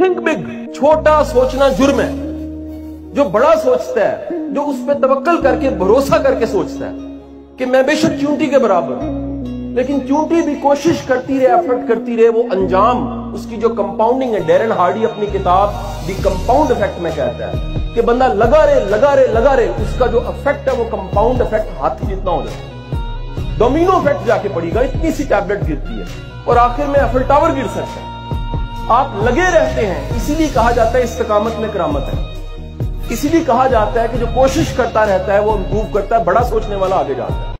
Think big, छोटा सोचना जुर्म है। जो बड़ा सोचता है, जो उस पर तवक्कल करके, भरोसा करके सोचता है कि मैं बेशक चूंटी के बराबर लेकिन चूंटी भी कोशिश करती रहे एफर्ट करती रहे, वो अंजाम, उसकी जो कंपाउंडिंग है डेरन हार्डी अपनी किताब दी कंपाउंड इफ़ेक्ट में कहता है कि बंदा लगा रहे लगा रहे लगा रहे, उसका जो इफ़ेक्ट है, वो कंपाउंड इफ़ेक्ट हाथी जितना हो जाता है। डोमिनो इफ़ेक्ट जाके पड़ेगा इतनी सी टैबलेट गिरती है, और आखिर में एफल टावर गिर सकता है। आप लगे रहते हैं, इसीलिए कहा जाता है इस्तकामत में करामत है। इसीलिए कहा जाता है कि जो कोशिश करता रहता है, वो इंप्रूव करता है, बड़ा सोचने वाला आगे जाता है।